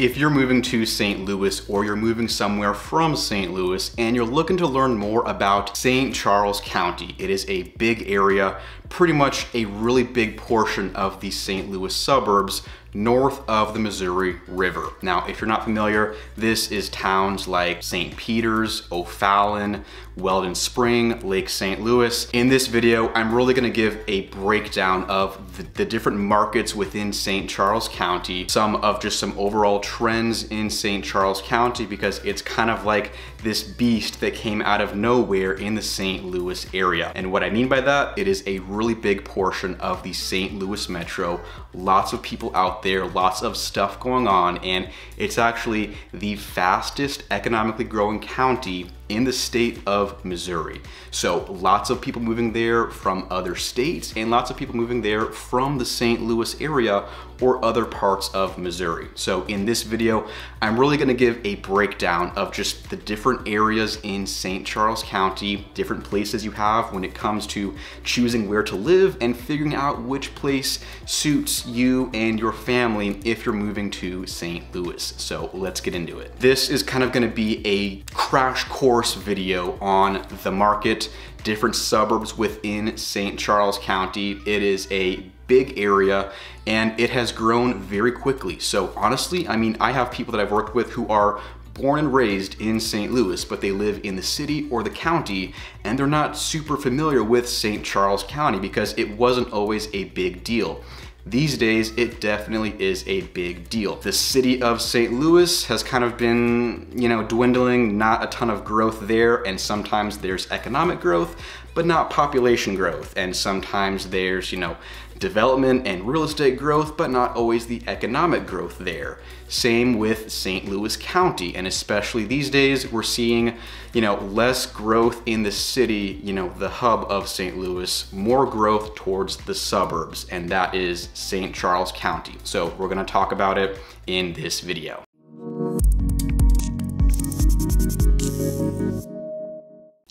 If you're moving to St. Louis or you're moving somewhere from St. Louis and you're looking to learn more about St. Charles County, it is a big area, pretty much a really big portion of the St. Louis suburbs north of the Missouri River. Now, if you're not familiar, this is towns like St. Peters, O'Fallon, Weldon Spring, Lake St. Louis. In this video, I'm really gonna give a breakdown of the, the different markets within St. Charles County, some of just some overall trends in St. Charles County because it's kind of like this beast that came out of nowhere in the St. Louis area. And what I mean by that, it is a really big portion of the St. Louis metro. Lots of people out there, lots of stuff going on, and it's actually the fastest economically growing county in the state of Missouri. So lots of people moving there from other states and lots of people moving there from the St. Louis area or other parts of Missouri. So in this video, I'm really gonna give a breakdown of just the different areas in St. Charles County, different places you have when it comes to choosing where to live and figuring out which place suits you and your family if you're moving to St. Louis. So let's get into it. This is kind of gonna be a crash course video on the market, different suburbs within St. Charles County. It is a big area and it has grown very quickly. So honestly, I mean, I have people that I've worked with who are born and raised in St. Louis, but they live in the city or the county, and they're not super familiar with St. Charles County because it wasn't always a big deal. These days, it definitely is a big deal. The city of St. Louis has kind of been, you know, dwindling, not a ton of growth there, and sometimes there's economic growth, but not population growth. And sometimes there's, you know, development and real estate growth, but not always the economic growth there. Same with St. Louis County, and especially these days, we're seeing, you know, less growth in the city, you know, the hub of St. Louis, more growth towards the suburbs, and that is St. Charles County. So we're gonna talk about it in this video.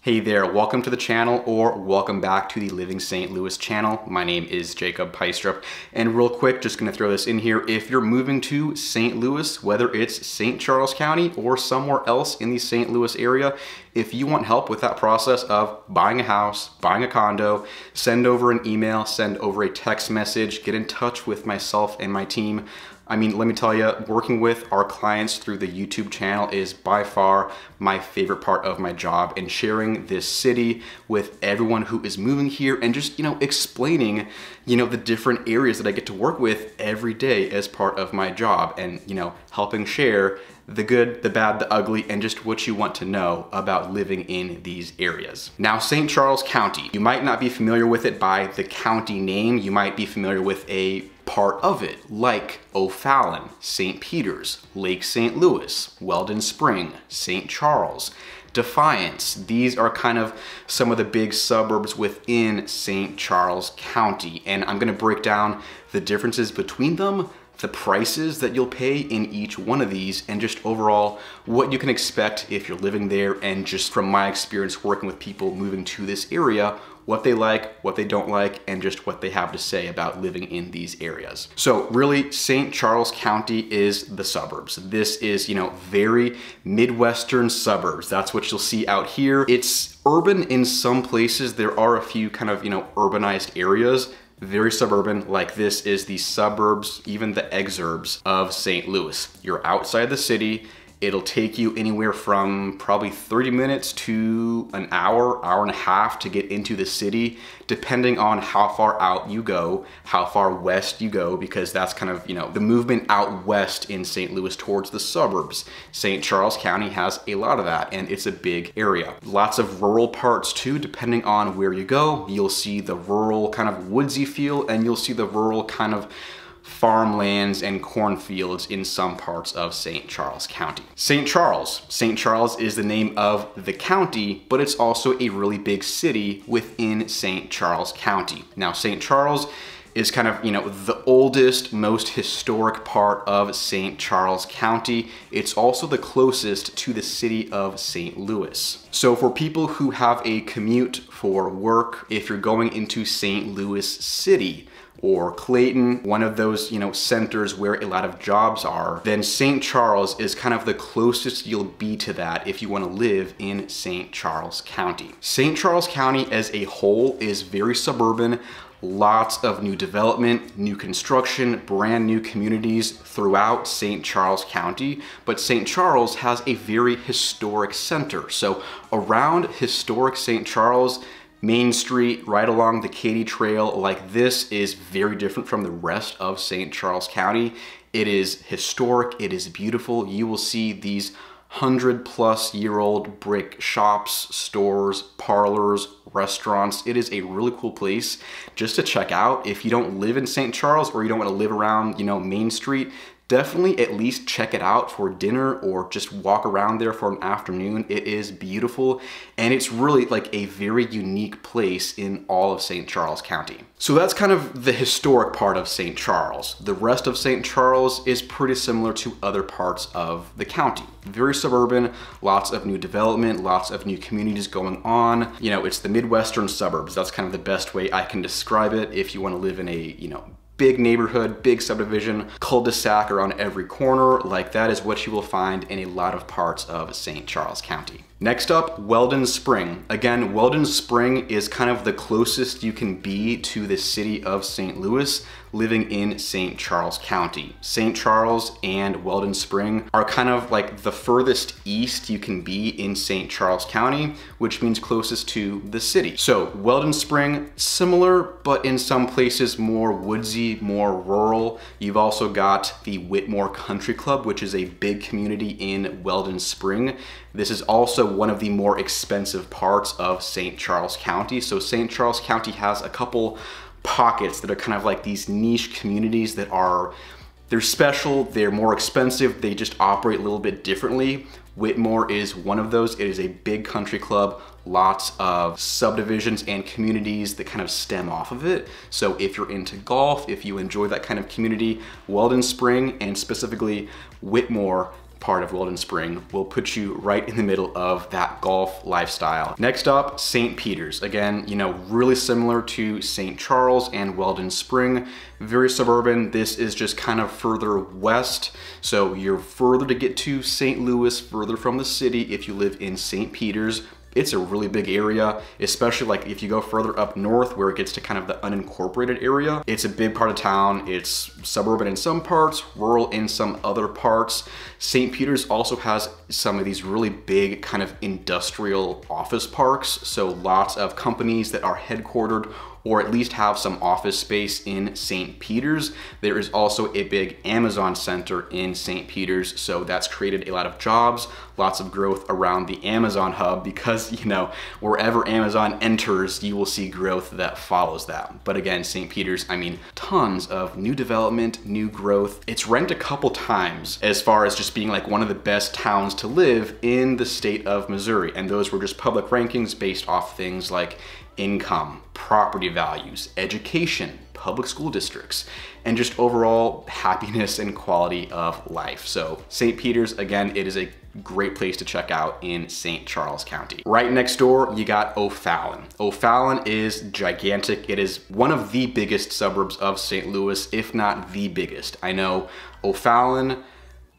Hey there, welcome to the channel or welcome back to the Living St. Louis channel. My name is Jacob Peistrup and real quick, just gonna throw this in here. If you're moving to St. Louis, whether it's St. Charles County or somewhere else in the St. Louis area, if you want help with that process of buying a house, buying a condo, send over an email, send over a text message, get in touch with myself and my team. I mean, let me tell you, working with our clients through the YouTube channel is by far my favorite part of my job and sharing this city with everyone who is moving here and just, you know, explaining, you know, the different areas that I get to work with every day as part of my job and, you know, helping share the good, the bad, the ugly, and just what you want to know about living in these areas. Now, St. Charles County, you might not be familiar with it by the county name. You might be familiar with a part of it, like O'Fallon, St. Peters, Lake St. Louis, Weldon Spring, St. Charles, Defiance. These are kind of some of the big suburbs within St. Charles County, and I'm gonna break down the differences between them, the prices that you'll pay in each one of these, and just overall what you can expect if you're living there, and just from my experience working with people moving to this area, what they like, what they don't like, and just what they have to say about living in these areas. So really, St. Charles County is the suburbs. This is, you know, very Midwestern suburbs. That's what you'll see out here. It's urban in some places. There are a few kind of, you know, urbanized areas very suburban, like this is the suburbs, even the exurbs of St. Louis. You're outside the city, It'll take you anywhere from probably 30 minutes to an hour, hour and a half to get into the city, depending on how far out you go, how far west you go, because that's kind of, you know, the movement out west in St. Louis towards the suburbs. St. Charles County has a lot of that, and it's a big area. Lots of rural parts too, depending on where you go. You'll see the rural kind of woodsy feel, and you'll see the rural kind of farmlands and cornfields in some parts of St. Charles County. St. Charles. St. Charles is the name of the county, but it's also a really big city within St. Charles County. Now, St. Charles is kind of, you know, the oldest, most historic part of St. Charles County. It's also the closest to the city of St. Louis. So for people who have a commute for work, if you're going into St. Louis City, or Clayton, one of those, you know, centers where a lot of jobs are, then St. Charles is kind of the closest you'll be to that if you want to live in St. Charles County. St. Charles County as a whole is very suburban, lots of new development, new construction, brand new communities throughout St. Charles County, but St. Charles has a very historic center. So around historic St. Charles, Main Street, right along the Katy Trail, like this is very different from the rest of St. Charles County. It is historic, it is beautiful. You will see these hundred plus year old brick shops, stores, parlors, restaurants. It is a really cool place just to check out. If you don't live in St. Charles or you don't want to live around, you know, Main Street, definitely at least check it out for dinner or just walk around there for an afternoon. It is beautiful and it's really like a very unique place in all of St. Charles County. So that's kind of the historic part of St. Charles. The rest of St. Charles is pretty similar to other parts of the county. Very suburban, lots of new development, lots of new communities going on. You know, it's the Midwestern suburbs. That's kind of the best way I can describe it if you want to live in a, you know, big neighborhood, big subdivision, cul-de-sac around every corner. Like that is what you will find in a lot of parts of St. Charles County. Next up, Weldon Spring. Again, Weldon Spring is kind of the closest you can be to the city of St. Louis living in St. Charles County. St. Charles and Weldon Spring are kind of like the furthest east you can be in St. Charles County, which means closest to the city. So Weldon Spring, similar, but in some places more woodsy, more rural. You've also got the Whitmoor Country Club, which is a big community in Weldon Spring. This is also one of the more expensive parts of St. Charles County. So St. Charles County has a couple pockets that are kind of like these niche communities that are they're special, they're more expensive, they just operate a little bit differently. Whitmoor is one of those. It is a big country club, lots of subdivisions and communities that kind of stem off of it. So if you're into golf, if you enjoy that kind of community, Weldon Spring and specifically Whitmoor part of Weldon Spring will put you right in the middle of that golf lifestyle. Next up, St. Peters. Again, you know, really similar to St. Charles and Weldon Spring. Very suburban. This is just kind of further west. So you're further to get to St. Louis, further from the city if you live in St. Peters it's a really big area, especially like if you go further up north where it gets to kind of the unincorporated area. It's a big part of town. It's suburban in some parts, rural in some other parts. St. Peters also has some of these really big kind of industrial office parks. So lots of companies that are headquartered or at least have some office space in St. Peters. There is also a big Amazon center in St. Peters, so that's created a lot of jobs, lots of growth around the Amazon hub because, you know, wherever Amazon enters, you will see growth that follows that. But again, St. Peters, I mean, tons of new development, new growth. It's ranked a couple times as far as just being like one of the best towns to live in the state of Missouri. And those were just public rankings based off things like income, property values, education, public school districts, and just overall happiness and quality of life. So St. Peters, again, it is a great place to check out in St. Charles County. Right next door, you got O'Fallon. O'Fallon is gigantic. It is one of the biggest suburbs of St. Louis, if not the biggest. I know O'Fallon,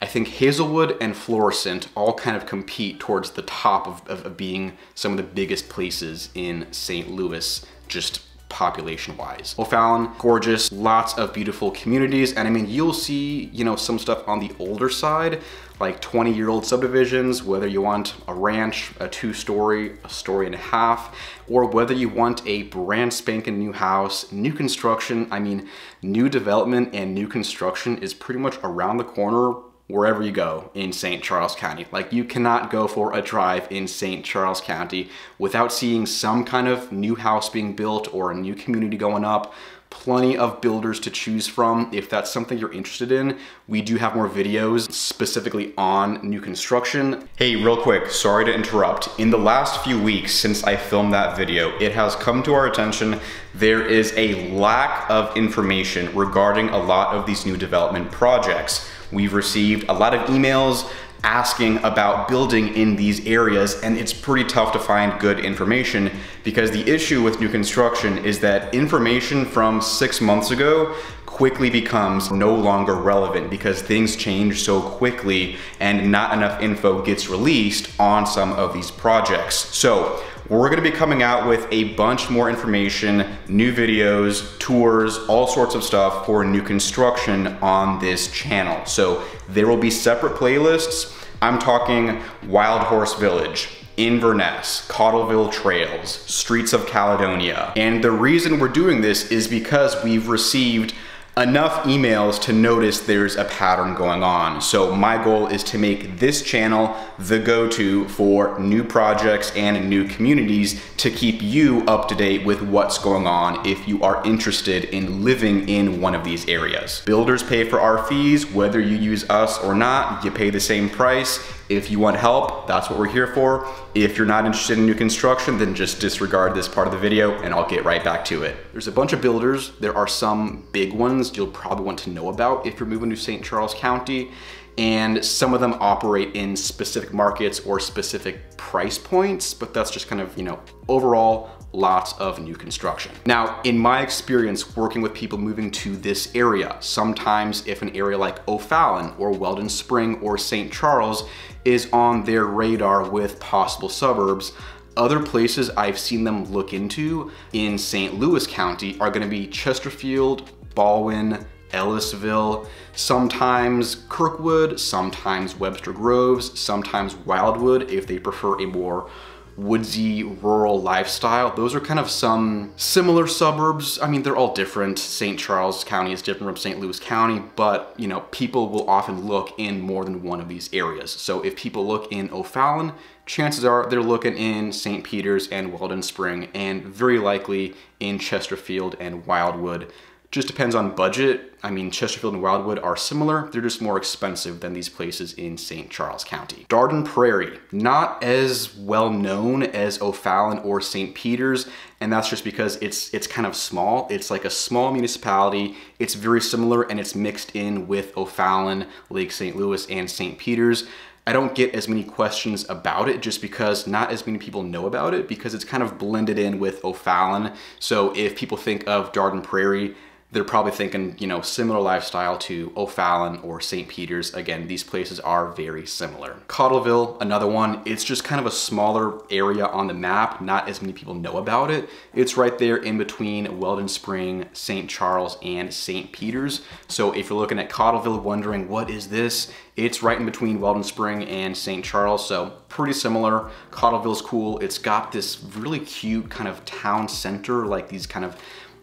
I think Hazelwood and Florissant all kind of compete towards the top of, of, of being some of the biggest places in St. Louis, just population wise. O'Fallon, gorgeous, lots of beautiful communities. And I mean, you'll see, you know, some stuff on the older side, like 20 year old subdivisions, whether you want a ranch, a two story, a story and a half, or whether you want a brand spanking new house, new construction. I mean, new development and new construction is pretty much around the corner wherever you go in St. Charles County. Like you cannot go for a drive in St. Charles County without seeing some kind of new house being built or a new community going up. Plenty of builders to choose from. If that's something you're interested in, we do have more videos specifically on new construction. Hey, real quick, sorry to interrupt. In the last few weeks since I filmed that video, it has come to our attention there is a lack of information regarding a lot of these new development projects. We've received a lot of emails asking about building in these areas and it's pretty tough to find good information because the issue with new construction is that information from six months ago quickly becomes no longer relevant because things change so quickly and not enough info gets released on some of these projects. So we're gonna be coming out with a bunch more information, new videos, tours, all sorts of stuff for new construction on this channel. So there will be separate playlists. I'm talking Wild Horse Village, Inverness, Cottleville Trails, Streets of Caledonia. And the reason we're doing this is because we've received enough emails to notice there's a pattern going on. So my goal is to make this channel the go-to for new projects and new communities to keep you up to date with what's going on if you are interested in living in one of these areas. Builders pay for our fees, whether you use us or not, you pay the same price. If you want help, that's what we're here for. If you're not interested in new construction, then just disregard this part of the video and I'll get right back to it. There's a bunch of builders. There are some big ones you'll probably want to know about if you're moving to St. Charles County and some of them operate in specific markets or specific price points, but that's just kind of, you know, overall lots of new construction. Now, in my experience working with people moving to this area, sometimes if an area like O'Fallon or Weldon Spring or St. Charles is on their radar with possible suburbs, other places I've seen them look into in St. Louis County are gonna be Chesterfield, Ballwin, Ellisville, sometimes Kirkwood, sometimes Webster Groves, sometimes Wildwood if they prefer a more woodsy rural lifestyle. Those are kind of some similar suburbs. I mean, they're all different. St. Charles County is different from St. Louis County, but you know, people will often look in more than one of these areas. So if people look in O'Fallon, chances are they're looking in St. Peters and Weldon Spring, and very likely in Chesterfield and Wildwood. Just depends on budget. I mean, Chesterfield and Wildwood are similar. They're just more expensive than these places in St. Charles County. Dardenne Prairie, not as well known as O'Fallon or St. Peters, and that's just because it's it's kind of small. It's like a small municipality. It's very similar and it's mixed in with O'Fallon, Lake St. Louis, and St. Peters. I don't get as many questions about it just because not as many people know about it because it's kind of blended in with O'Fallon. So if people think of Dardenne Prairie, they're probably thinking, you know, similar lifestyle to O'Fallon or St. Peters. Again, these places are very similar. Cottleville, another one, it's just kind of a smaller area on the map. Not as many people know about it. It's right there in between Weldon Spring, St. Charles, and St. Peters. So if you're looking at Cottleville wondering, what is this? It's right in between Weldon Spring and St. Charles, so pretty similar. Cottleville's cool. It's got this really cute kind of town center, like these kind of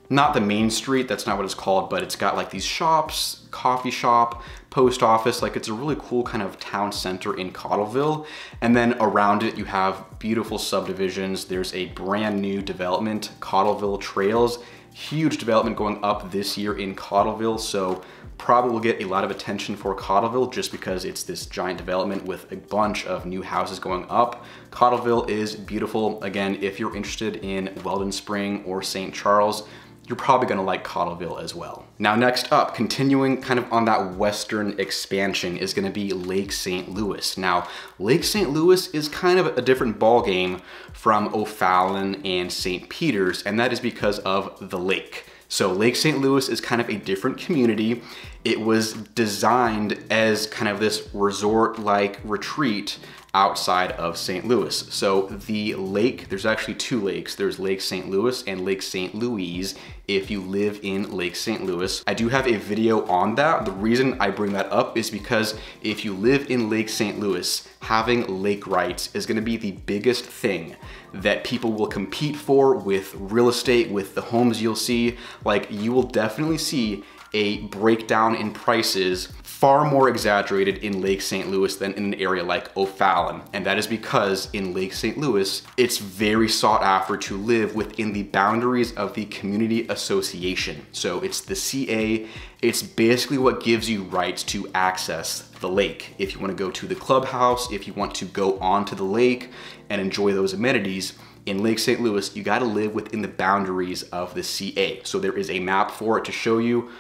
not the main street, that's not what it's called, but it's got like these shops, coffee shop, post office, like it's a really cool kind of town center in Cottleville. And then around it, you have beautiful subdivisions. There's a brand new development, Cottleville Trails, huge development going up this year in Cottleville. So probably will get a lot of attention for Cottleville just because it's this giant development with a bunch of new houses going up. Cottleville is beautiful. Again, if you're interested in Weldon Spring or St. Charles, you're probably gonna like Cottleville as well. Now next up, continuing kind of on that western expansion is gonna be Lake St. Louis. Now, Lake St. Louis is kind of a different ballgame from O'Fallon and St. Peters, and that is because of the lake. So Lake St. Louis is kind of a different community. It was designed as kind of this resort-like retreat outside of St. Louis. So the lake, there's actually two lakes. There's Lake St. Louis and Lake St. Louise if you live in Lake St. Louis. I do have a video on that. The reason I bring that up is because if you live in Lake St. Louis, having lake rights is gonna be the biggest thing that people will compete for with real estate, with the homes you'll see. Like you will definitely see a breakdown in prices far more exaggerated in Lake St. Louis than in an area like O'Fallon. And that is because in Lake St. Louis, it's very sought after to live within the boundaries of the community association. So it's the CA, it's basically what gives you rights to access the lake. If you wanna go to the clubhouse, if you want to go onto the lake and enjoy those amenities, in Lake St. Louis, you gotta live within the boundaries of the CA. So there is a map for it to show you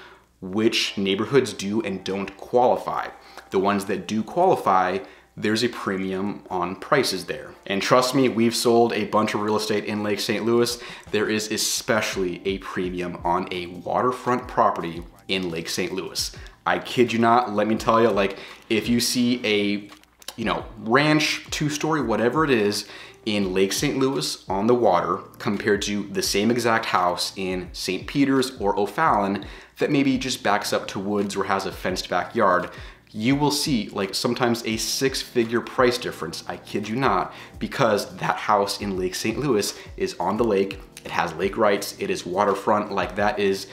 which neighborhoods do and don't qualify. The ones that do qualify, there's a premium on prices there. And trust me, we've sold a bunch of real estate in Lake St. Louis. There is especially a premium on a waterfront property in Lake St. Louis. I kid you not, let me tell you, like if you see a, you know, ranch, two story, whatever it is, in Lake St. Louis on the water compared to the same exact house in St. Peters or O'Fallon that maybe just backs up to woods or has a fenced backyard, you will see like sometimes a six figure price difference, I kid you not, because that house in Lake St. Louis is on the lake, it has lake rights, it is waterfront, like that is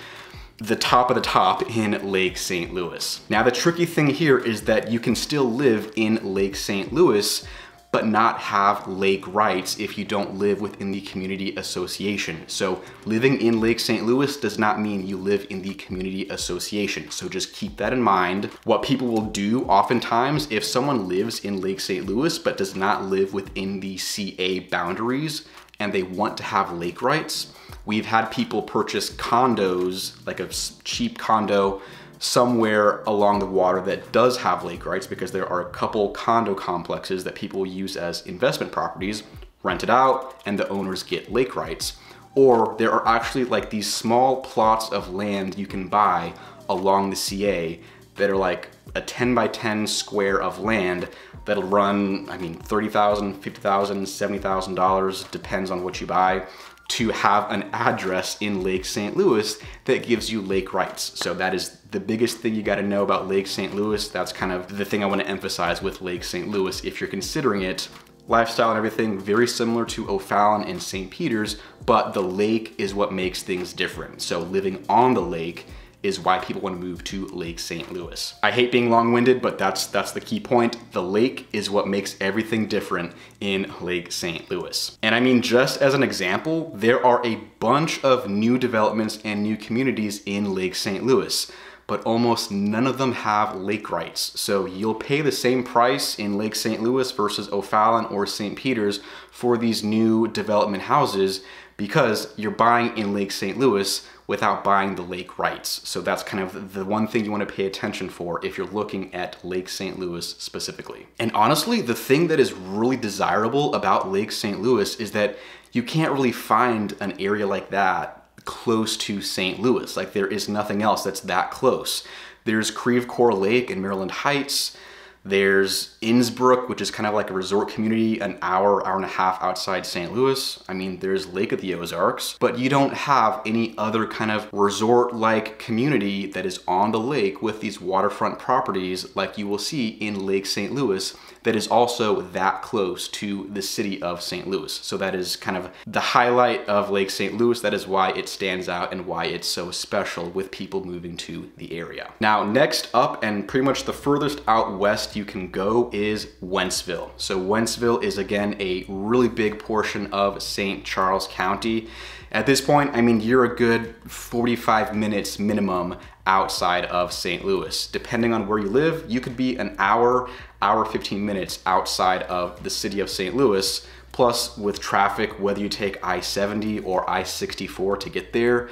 the top of the top in Lake St. Louis. Now the tricky thing here is that you can still live in Lake St. Louis but not have lake rights if you don't live within the community association. So living in Lake St. Louis does not mean you live in the community association. So just keep that in mind. What people will do oftentimes, if someone lives in Lake St. Louis but does not live within the CA boundaries and they want to have lake rights, we've had people purchase condos, like a cheap condo somewhere along the water that does have lake rights because there are a couple condo complexes that people use as investment properties, rent it out, and the owners get lake rights. Or there are actually like these small plots of land you can buy along the CA that are like a 10 by 10 square of land that'll run, I mean, $30,000, $50,000, $70,000, depends on what you buy to have an address in Lake St. Louis that gives you lake rights. So that is the biggest thing you gotta know about Lake St. Louis. That's kind of the thing I wanna emphasize with Lake St. Louis if you're considering it. Lifestyle and everything very similar to O'Fallon and St. Peters, but the lake is what makes things different. So living on the lake is why people want to move to Lake St. Louis. I hate being long-winded, but that's that's the key point. The lake is what makes everything different in Lake St. Louis. And I mean, just as an example, there are a bunch of new developments and new communities in Lake St. Louis but almost none of them have lake rights. So you'll pay the same price in Lake St. Louis versus O'Fallon or St. Peters for these new development houses because you're buying in Lake St. Louis without buying the lake rights. So that's kind of the one thing you want to pay attention for if you're looking at Lake St. Louis specifically. And honestly, the thing that is really desirable about Lake St. Louis is that you can't really find an area like that close to St. Louis. Like there is nothing else that's that close. There's Creve Coeur Lake in Maryland Heights. There's Innsbrook, which is kind of like a resort community, an hour, hour and a half outside St. Louis. I mean, there's Lake of the Ozarks, but you don't have any other kind of resort-like community that is on the lake with these waterfront properties like you will see in Lake St. Louis that is also that close to the city of St. Louis. So that is kind of the highlight of Lake St. Louis. That is why it stands out and why it's so special with people moving to the area. Now, next up and pretty much the furthest out west you can go is Wentzville. So Wentzville is again a really big portion of St. Charles County. At this point, I mean, you're a good 45 minutes minimum outside of St. Louis. Depending on where you live, you could be an hour, hour 15 minutes outside of the city of St. Louis. Plus with traffic, whether you take I-70 or I-64 to get there,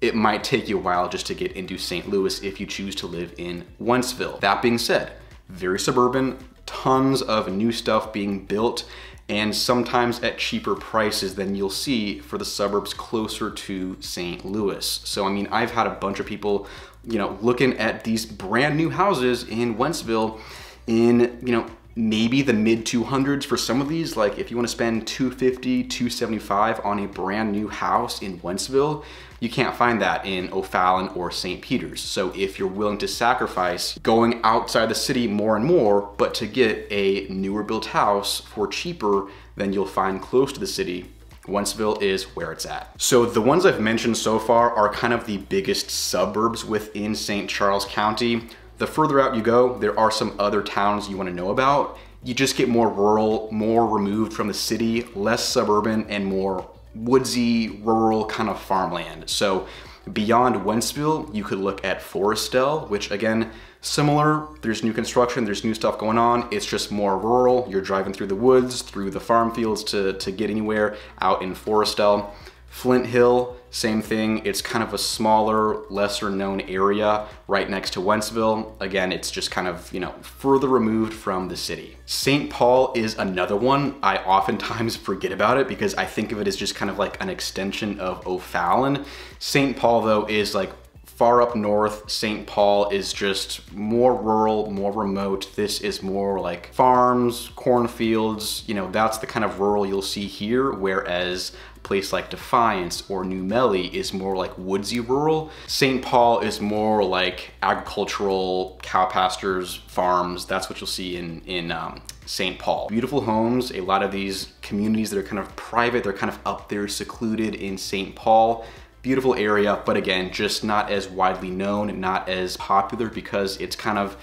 it might take you a while just to get into St. Louis if you choose to live in Wentzville. That being said, very suburban, tons of new stuff being built and sometimes at cheaper prices than you'll see for the suburbs closer to St. Louis. So, I mean, I've had a bunch of people, you know, looking at these brand new houses in Wentzville in, you know, maybe the mid 200s for some of these. Like if you wanna spend 250, 275 on a brand new house in Wentzville, you can't find that in O'Fallon or St. Peters. So if you're willing to sacrifice going outside the city more and more, but to get a newer built house for cheaper than you'll find close to the city, Wentzville is where it's at. So the ones I've mentioned so far are kind of the biggest suburbs within St. Charles County. The further out you go, there are some other towns you wanna know about. You just get more rural, more removed from the city, less suburban, and more woodsy, rural kind of farmland. So beyond Wentzville, you could look at Foristell, which again, similar. There's new construction, there's new stuff going on. It's just more rural. You're driving through the woods, through the farm fields to, to get anywhere out in Foristell. Flint Hill, same thing. It's kind of a smaller, lesser known area right next to Wentzville. Again, it's just kind of, you know, further removed from the city. St. Paul is another one. I oftentimes forget about it because I think of it as just kind of like an extension of O'Fallon. St. Paul though is like far up north, St. Paul is just more rural, more remote. This is more like farms, cornfields, you know, that's the kind of rural you'll see here, whereas place like Defiance or New Melle is more like woodsy rural. St. Paul is more like agricultural cow pastures, farms. That's what you'll see in, in um, St. Paul. Beautiful homes, a lot of these communities that are kind of private, they're kind of up there secluded in St. Paul. Beautiful area, but again, just not as widely known, and not as popular because it's kind of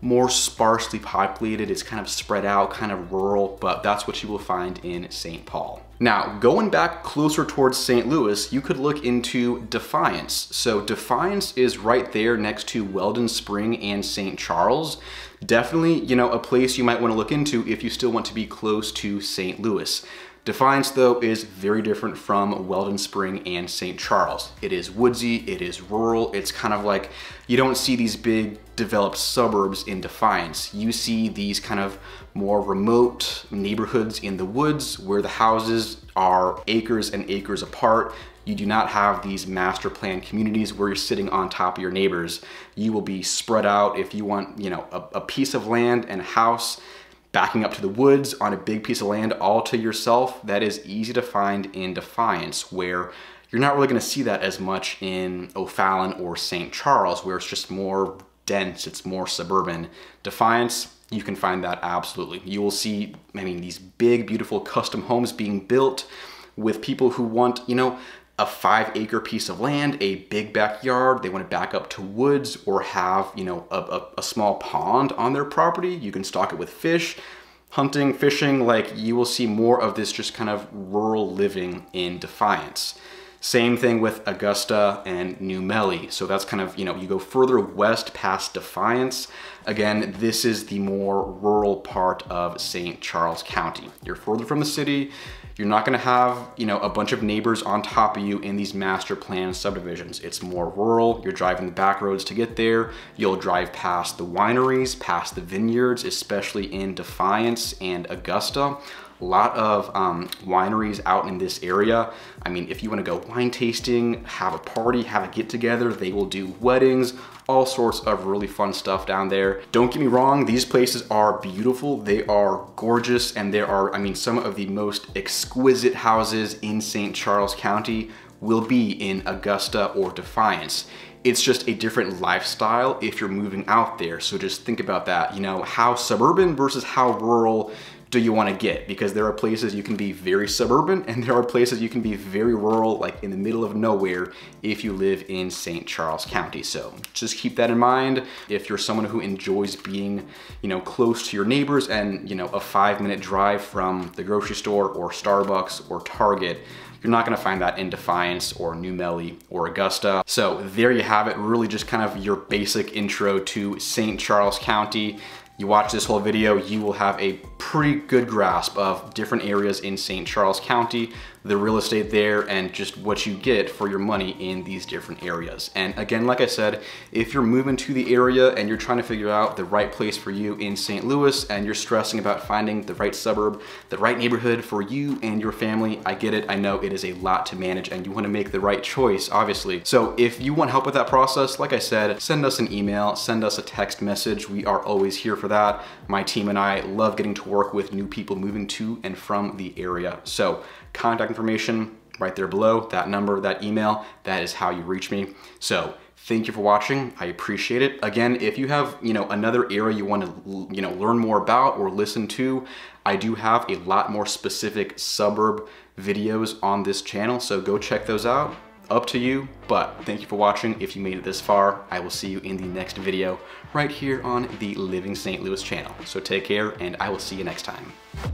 more sparsely populated. It's kind of spread out, kind of rural, but that's what you will find in St. Paul. Now, going back closer towards St. Louis, you could look into Defiance. So Defiance is right there next to Weldon Spring and St. Charles. Definitely, you know, a place you might want to look into if you still want to be close to St. Louis. Defiance though is very different from Weldon Spring and St. Charles. It is woodsy, it is rural, it's kind of like, you don't see these big developed suburbs in Defiance. You see these kind of more remote neighborhoods in the woods where the houses are acres and acres apart. You do not have these master plan communities where you're sitting on top of your neighbors. You will be spread out if you want, you know, a, a piece of land and a house backing up to the woods on a big piece of land all to yourself, that is easy to find in Defiance, where you're not really gonna see that as much in O'Fallon or St. Charles, where it's just more dense, it's more suburban. Defiance, you can find that absolutely. You will see, I mean, these big, beautiful custom homes being built with people who want, you know, a five acre piece of land, a big backyard, they want to back up to woods or have, you know, a, a, a, small pond on their property. You can stock it with fish, hunting, fishing, like you will see more of this just kind of rural living in Defiance. Same thing with Augusta and New Melle. So that's kind of, you know, you go further west past Defiance. Again, this is the more rural part of St. Charles County. You're further from the city, you're not gonna have, you know, a bunch of neighbors on top of you in these master plan subdivisions. It's more rural. You're driving the back roads to get there. You'll drive past the wineries, past the vineyards, especially in Defiance and Augusta a lot of um, wineries out in this area. I mean, if you wanna go wine tasting, have a party, have a get together, they will do weddings, all sorts of really fun stuff down there. Don't get me wrong, these places are beautiful. They are gorgeous and there are, I mean, some of the most exquisite houses in St. Charles County will be in Augusta or Defiance. It's just a different lifestyle if you're moving out there. So just think about that, you know, how suburban versus how rural do you want to get because there are places you can be very suburban and there are places you can be very rural like in the middle of nowhere if you live in St. Charles County. So just keep that in mind. If you're someone who enjoys being, you know, close to your neighbors and, you know, a five minute drive from the grocery store or Starbucks or Target, you're not gonna find that in Defiance or New Melle or Augusta. So there you have it, really just kind of your basic intro to St. Charles County you watch this whole video, you will have a pretty good grasp of different areas in St. Charles County, the real estate there, and just what you get for your money in these different areas. And again, like I said, if you're moving to the area and you're trying to figure out the right place for you in St. Louis and you're stressing about finding the right suburb, the right neighborhood for you and your family, I get it. I know it is a lot to manage and you wanna make the right choice, obviously. So if you want help with that process, like I said, send us an email, send us a text message. We are always here for that. My team and I love getting to work with new people moving to and from the area. So contact information right there below, that number, that email, that is how you reach me. So thank you for watching. I appreciate it. Again, if you have, you know, another area you want to, you know, learn more about or listen to, I do have a lot more specific suburb videos on this channel. So go check those out. Up to you, but thank you for watching. If you made it this far, I will see you in the next video right here on the Living St. Louis channel. So take care and I will see you next time.